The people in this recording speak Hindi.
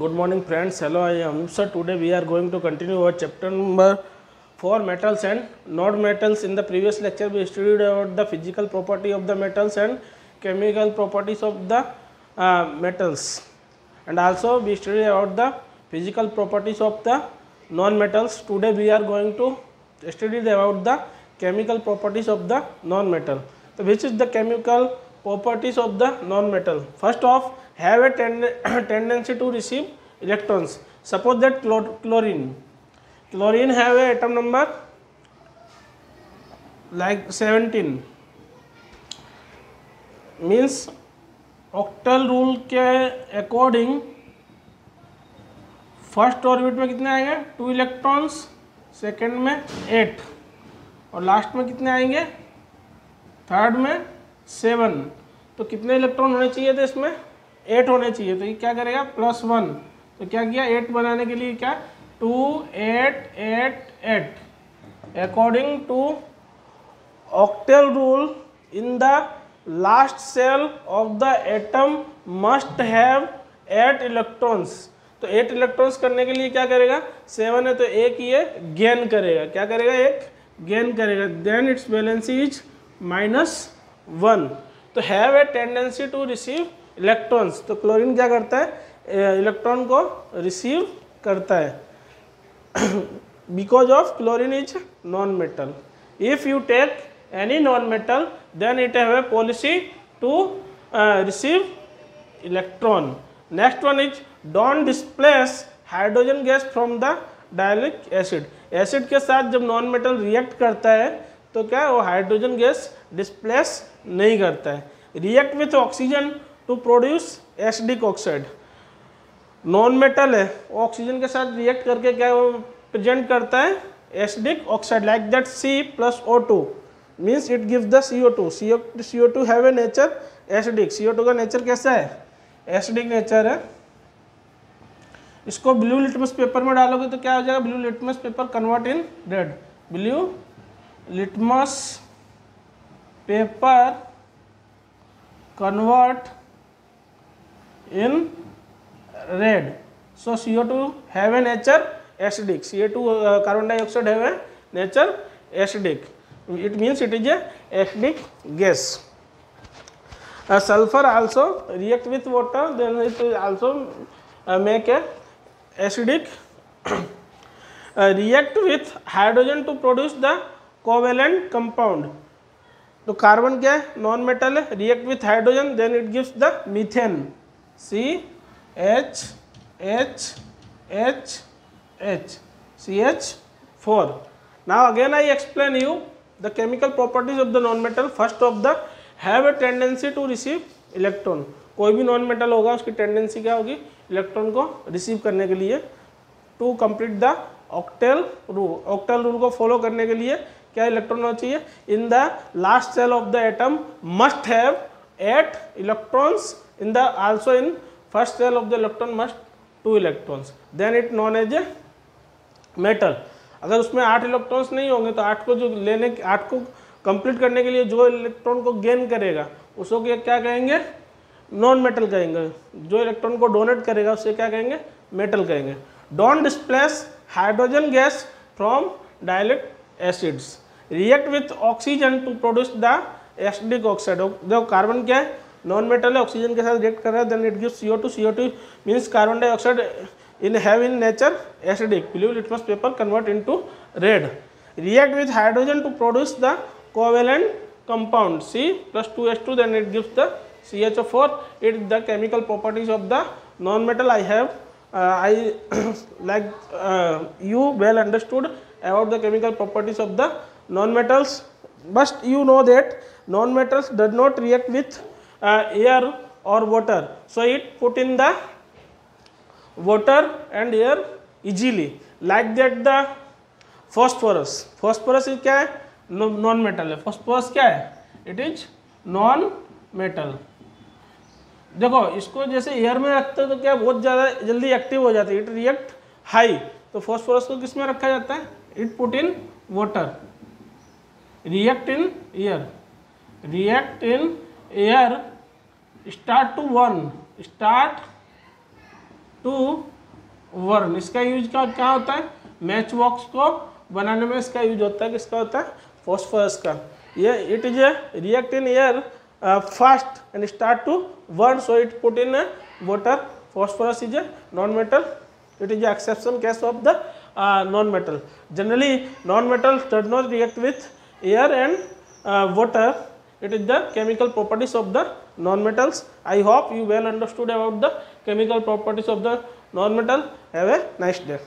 Good morning friends. Hello, I am sir. Today we are going to continue our chapter number 4 metals and non-metals. In the previous lecture we studied about the physical property of the metals and chemical properties of the uh, metals. And also we studied about the physical properties of the non-metals. Today we are going to study about the chemical properties of the non-metal. So which is the chemical properties of the non-metal? First off, have a tend tendency to receive electrons. Suppose that chlor chlorine, chlorine have a atom number like 17 means octal rule के अकॉर्डिंग फ़र्स्ट ऑर्बिट में कितने आएँगे टू इलेक्ट्रॉन्स सेकंड में एट और लास्ट में कितने आएँगे थर्ड में सेवन तो कितने इलेक्ट्रॉन होने चाहिए थे इसमें एट होने चाहिए तो ये क्या करेगा? Plus one. तो क्या किया? एट बनाने के लिए क्या? Two eight eight eight. According to octal rule in the last shell of the atom must have eight electrons तो एट इलेक्ट्रॉन्स करने के लिए क्या करेगा? सेवन है तो एक ये गेन करेगा। क्या करेगा? एक गेन करेगा। Then its valence is minus one तो have a tendency to receive electrons तो क्लोरीन क्या करता है? इलेक्ट्रॉन को रिसीव करता है। Because of chlorine is non metal if you take any non metal then it a policy to uh, receive electron. Next one is don't displace hydrogen gas from the डायलिक एसिड एसिड के साथ जब नॉन मेटल रिएक्ट करता है तो क्या वो हाइड्रोजन गैस डिस्प्लेस नहीं करता है। React with oxygen to produce acidic oxide non metal है। ऑक्सीजन के साथ रिएक्ट करके क्या वो प्रेजेंट करता है acidic oxide like that C plus O2 means it gives the CO2 CO, CO2 have a nature acidic CO2 का नेचर कैसा है? एसिडिक नेचर है। इसको ब्लू लिटमस पेपर में डालोगे तो क्या हो जाएगा? Blue litmus paper convert in red blue litmus paper convert in red so CO2 have a nature acidic ca2 uh, carbon dioxide have a nature acidic it means it is a acidic gas uh, sulfur also react with water then it will also uh, make a acidic uh, react with hydrogen to produce the covalent compound तो कार्बन क्या है नॉन मेटल है react with hydrogen then it gives the methane C H H H H. CH4 now again I explain you the chemical properties of the non-metal. First of the, have a tendency to receive electron. कोई भी नॉन मेटल होगा, उसकी टेंडेंसी क्या होगी? इलेक्ट्रॉन को रिसीव करने के लिए to complete the octet rule octet rule को फॉलो करने के लिए क्या इलेक्ट्रॉन होना चाहिए? In the last shell of the atom must have eight electrons in the also in first shell of the electron must two electrons then it non as a metal अगर उसमें आठ इलेक्ट्रॉन्स नहीं होंगे तो आठ को जो लेने आठ को कंप्लीट करने के लिए जो इलेक्ट्रॉन को गेन करेगा, उसको क्या कहेंगे? नॉन मेटल कहेंगे। जो इलेक्ट्रॉन को डोनेट करेगा उससे क्या कहेंगे? मेटल कहेंगे। Don't displace hydrogen gas from dilute acids react with oxygen to produce the acidic oxide देखो कार्बन क्या है? नॉन मेटल ऑक्सीजन के साथ रिएक्ट कर रहा है then it give C O two C O two means carbon dioxide in have in nature acidic blue litmus paper convert into red react with hydrogen to produce the covalent compound C plus two S two then it gives the C H O four it the chemical properties of the non metal I have I like you well understood about the chemical properties of the non metals but you know that non metals does not react with air or water. So, it put in the water and air easily. Like that, the phosphorus. Phosphorus is क्या है नॉन मेटल है phosphorus क्या है इट इज़ नॉन मेटल देखो, इसको जैसे एयर में रखते हो तो क्या बहुत ज़्यादा जल्दी एक्टिव हो जाती है? इट रिएक्ट हाई तो फॉस्फोरस को किसमें रखा जाता है? It put in water react in air react in air start to burn start to burn इसका यूज़ का क्या होता है? मैच बॉक्स को बनाने में इसका यूज़ होता है, किसका होता है? फॉस्फोरस का। ये it is a react in air fast and start to burn so it put in water phosphorus is a non metal it is exception case of the non metal generally non metal dot react with air and water it is the chemical properties of the non-metals. I hope you well understood about the chemical properties of the non-metal. Have a nice day